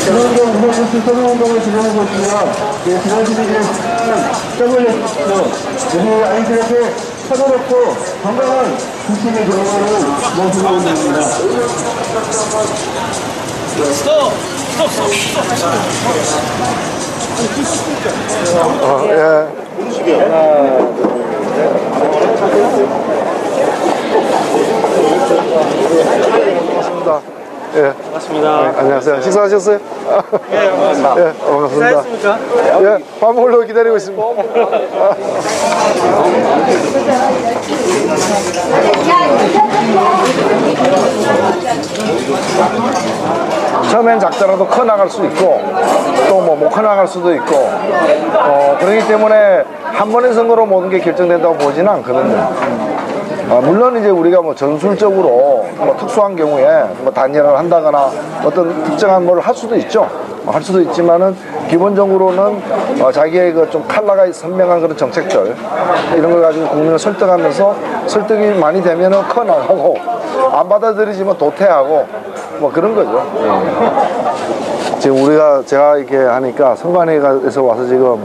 지난번 우선부터 선거운동을 진행하고 있으며 예, 지난 시즌에 땀을 흘렸죠. 우리 아이들에게 차가롭고 건강한 주식의 경험을 모시고 있습니다. 어, 예. 반갑습니다. 예. 반갑습니다. 네, 안녕하세요. 식사하셨어요? 예, 반갑습니다. 예, 반갑습니다. 식사했습니까? 예, 밥 먹으려고 기다리고 있습니다. 처음엔 작더라도 커 나갈 수 있고 또뭐못커 나갈 수도 있고 어, 그렇기 때문에 한 번의 선거로 모든 게 결정된다고 보지는 않거든요. 아, 물론 이제 우리가 뭐 전술적으로 뭐 특수한 경우에 뭐 단일화를 한다거나 어떤 특정한 걸할 수도 있죠. 어, 할 수도 있지만은 기본적으로는 어, 자기의 그 좀 칼라가 선명한 그런 정책들 이런 걸 가지고 국민을 설득하면서 설득이 많이 되면은 커 나가고 안 받아들이지만 도태하고 뭐 그런 거죠. 예. 지금 우리가 제가 이렇게 하니까 선관위에서 와서 지금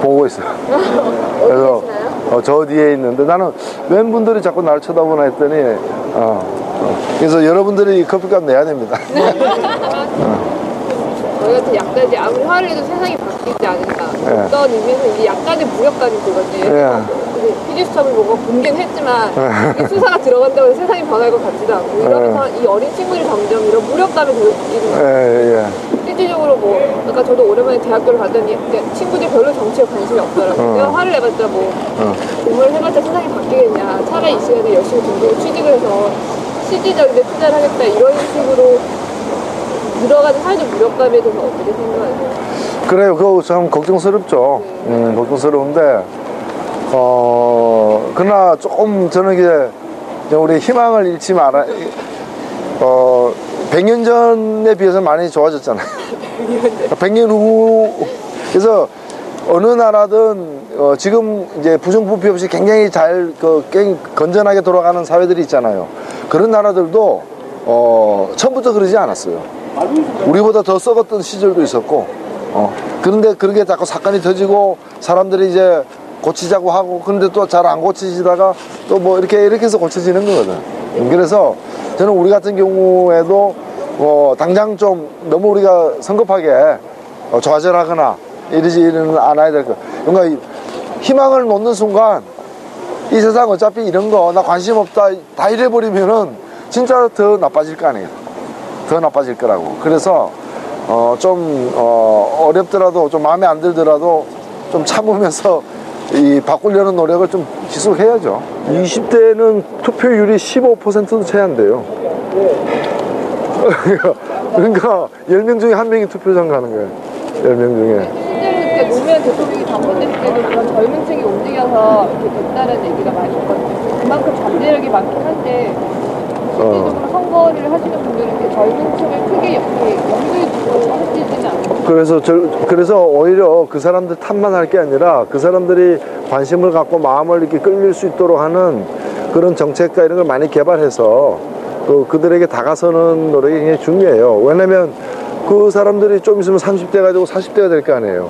보고 있어요. 그래서 어, 저 뒤에 있는데 나는 웬 분들이 자꾸 나를 쳐다보나 했더니 어, 어. 그래서 여러분들이 커피값 내야 됩니다. 저희한테 약간의 아무리 화를 내도 세상이 바뀌지 않을까 예. 어떤 의미에서 이게 약간의 무력감이 들거든요 예. 피디수첩을 보고 공개는 했지만 이 수사가 들어간다고 해서 세상이 변할 것 같지도 않고 이러면서 이 어린 친구들이 점점 이런 무력감을 거예요 예, 예. 뭐 아까 저도 오랜만에 대학교를 갔더니 이제 친구들이 별로 정치에 관심이 없더라고요 어. 내가 화를 내봤자 뭐 공부를 해봤자 세상이 바뀌겠냐 차라리 이 시간에 열심히 공부를 취직을 해서 실질적인 데 투자를 하겠다 이런 식으로 들어가는 사회적 무력감에 대해서 어떻게 생각하세요? 그래요. 그거 참 걱정스럽죠. 음, 걱정스러운데, 어, 그러나 조금 저는 이제 우리 희망을 잃지 마라. 어, 100년 전에 비해서 많이 좋아졌잖아요. 100년 후. 그래서 어느 나라든 어, 지금 이제 부정부패 없이 굉장히 잘 그, 깽- 건전하게 돌아가는 사회들이 있잖아요. 그런 나라들도 어, 처음부터 그러지 않았어요. 우리보다 더 썩었던 시절도 있었고 어. 그런데 그렇게 자꾸 사건이 터지고 사람들이 이제 고치자고 하고 그런데 또 잘 안 고치시다가 또 뭐 이렇게 이렇게 해서 고쳐지는 거거든 음, 그래서 저는 우리 같은 경우에도 뭐 당장 좀 너무 우리가 성급하게 어, 좌절하거나 이러지는 않아야 될 거. 이 희망을 놓는 순간 이 세상 어차피 이런 거 나 관심 없다 다 이래버리면은 진짜 더 나빠질 거 아니에요. 더 나빠질 거라고. 그래서 어, 좀 어, 어렵더라도 좀 마음에 안 들더라도 좀 참으면서 이 바꾸려는 노력을 좀 지속해야죠. 20대는 투표율이 15%도 채 안 돼요. 그러니까 10명 중에 한 명이 투표장 가는 거예요. 10명 중에. 실제로 노무현 대통령이 당선됐을 때도 그런 젊은 층이 움직여서 이렇게 됐다는 얘기가 많이 있거든요. 그만큼 잠재력이 많긴 한데 실질적으로 선거를 하시는 분들은 이렇게 젊은 층을 크게 염두에 두고 하시지는 않아요. 그래서 저, 그래서 오히려 그 사람들 탓만 할 게 아니라 그 사람들이 관심을 갖고 마음을 이렇게 끌릴 수 있도록 하는 그런 정책과 이런 걸 많이 개발해서 그 그들에게 다가서는 노력이 굉장히 중요해요. 왜냐면 그 사람들이 좀 있으면 30대 가지고 40대가 될 거 아니에요.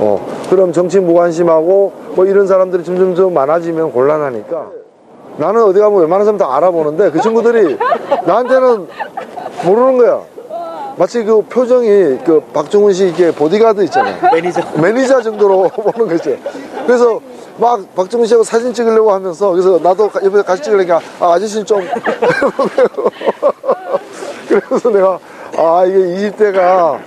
어, 그럼 정치 무관심하고 뭐 이런 사람들이 점점 더 많아지면 곤란하니까 나는 어디 가면 웬만한 사람 다 알아보는데 그 친구들이 나한테는 모르는 거야. 마치 그 표정이 그 박중훈 씨 이게 보디가드 있잖아요. 매니저. 매니저 정도로 보는 거죠. 그래서 막 박정민 씨하고 사진 찍으려고 하면서 그래서 나도 가- 옆에 같이 찍으려니까 아, 아저씨는 좀 그래서 내가 아 이게 20대가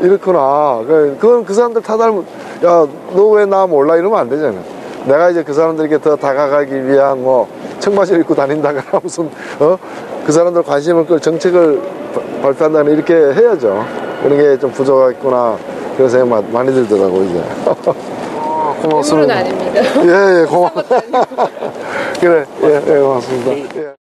이렇구나. 그- 그건 그 사람들 타닮은 야너 왜 나 몰라 이러면 안 되잖아. 내가 이제 그 사람들에게 더 다가가기 위한 뭐 청바지를 입고 다닌다거나 무슨 어 그 사람들 관심을 끌 정책을 바- 발표한다거나 이렇게 해야죠. 그런 게 좀 부족했구나 그런 생각 마- 많이 들더라고 이제. 인물은 아닙니다. 예, 예, 고맙. 그